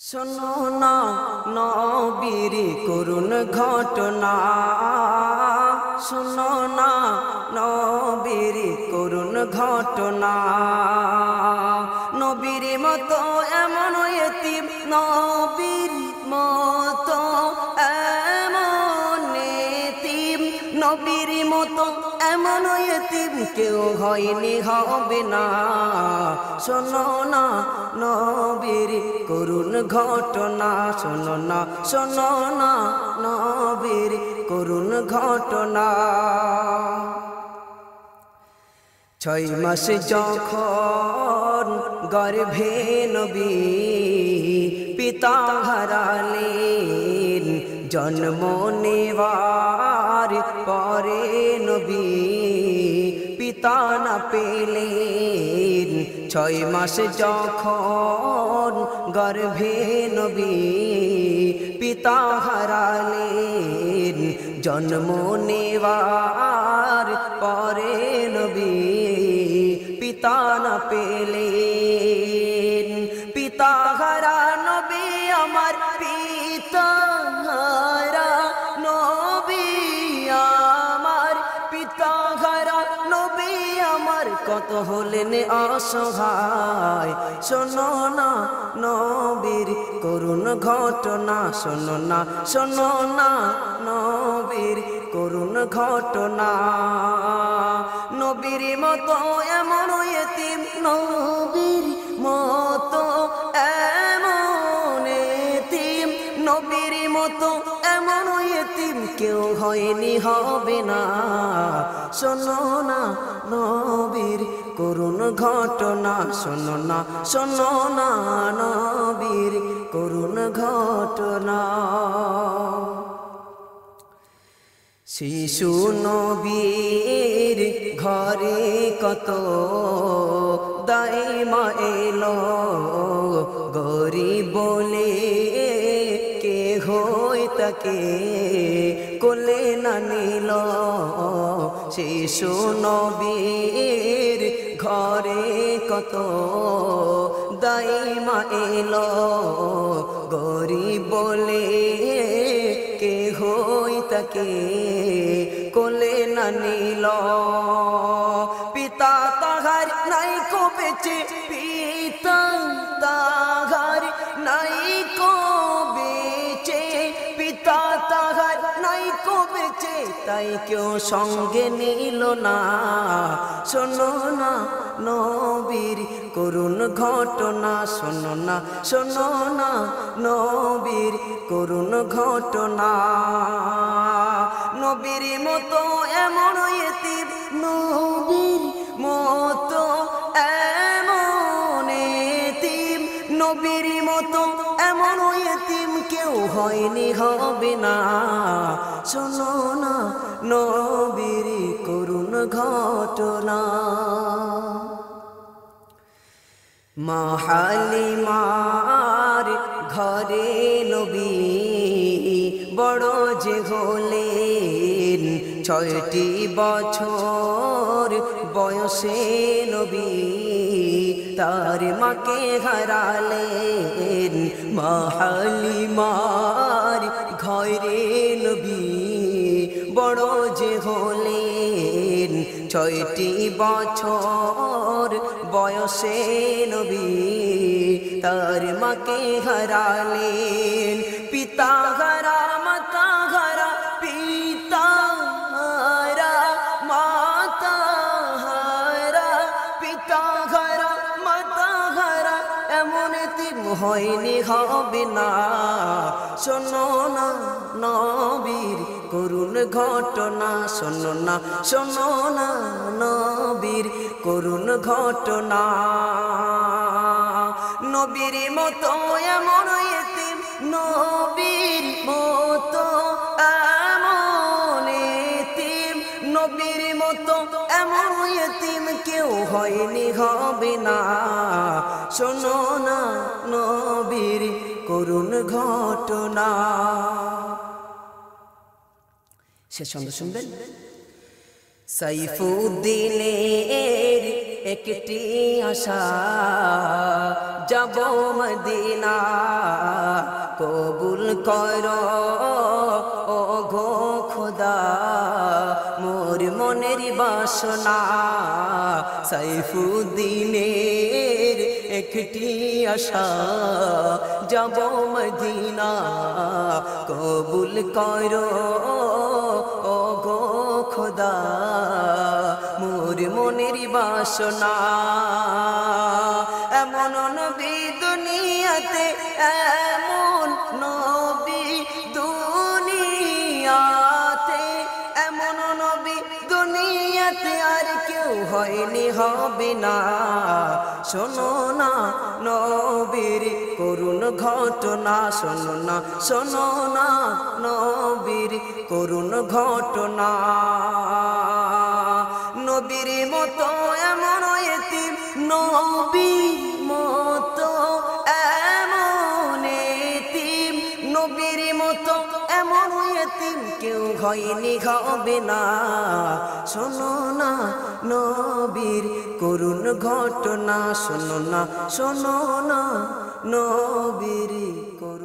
শোনো না, নবীর করুণ ঘটনা। শোনো না, নবীর করুণ ঘটনা। নবীর মতো এমন এতিম নবীর মতো এমন এতিম কেউ হয়নি, হবে না। শোনো না নবীর করুণ ঘটনা, শোনো না শোনো না নবীর করুণ ঘটনা। ছয় মাস যখন গর্ভে নবী পিতা হারালেন জন্ম নেবার পিতা না পেলেন। ছয় মাস যখন গর্ভে নবী পিতা হারালেন, জন্ম নেওয়ার পরে নবী পিতা না পেলেন। কত হলেন অসহায়? শোনো না নবীর করুণ ঘটনা, শোনো না শোনো না নবীর করুণ ঘটনা। নবীর মতো এমন এতিম, নবীর মতো এমন এতিম, নবীর মতো এমন এতিম কেউ হয়নি, হবে না। শোনো না নবীর করুণ ঘটনা, শোনো না শোনো না নবীর করুণ ঘটনা। শিশু নবীর ঘরে কত দাইমা এলো, গরিব বলে তাকে কোলে না নিল। শিশু নবীর ঘরে কত দাইমা এলো। গরিব বলে কে হই তাকে কোলে না নিল। তাই কেউ সঙ্গে নিল না। শোনো না নবীর করুণ ঘটনা, শোনো না শোনো না নবীর করুণ ঘটনা। নবীর মতো এমন এতিম, নবীর মতো এমন এতিম, নবীর মতো এমন এতিম কেউ হয়নি, হবে না। শোনো নবীর করুণ ঘটনা। মাহালিমার ঘরে নবী বড় যে হলেন, ছয়টি বছর বয়সে নবী তার মাকে হারালেন। মাহালিমার ঘরে ছয়টি বছর বয়সে নবী তার মাকে হারালেন। পিতা হারা, মাতা হারা, পিতা হারা, মাতা হারা, পিতা হারা, মাতা হারা, এমন তিম হয়নি হবে না। শোনো না করুণ ঘটনা শোনো না শোনো না নবীর করুণ ঘটনা। নবীর মতো এমন এতিম নবীর মতো এমন নবীর মতো এমন কেউ হয়নি, হবে না। শোনো না নবীর করুণ ঘটনা। সে সঙ্গে শুনবেন। সাইফুদ্দিনের একটি আশা, যাব মদিনা কর ও গো খোদা, মোর মনের বাসনা। সাইফুদ্দিনের একটি আশা, যাব মদিনা, কবুল কর বাসনা এমন নবী দুনিয়াতে, এমন নবী দুনিয়াতে, এমন নবী দুনিয়াতে আর কেউ হয়নি, হবে না। শোনো না নবীর করুণ ঘটনা, শোনো না শোনো না নবীর করুণ ঘটনা। নবীর মতো এমন এতিম নবীর মতো এমন এতিম নবীর মতো এমন এতিম কেউ হয়নি হবে না, শোনো না নবীর করুণ ঘটনা, শোনো না শোনো না নবীর করুণ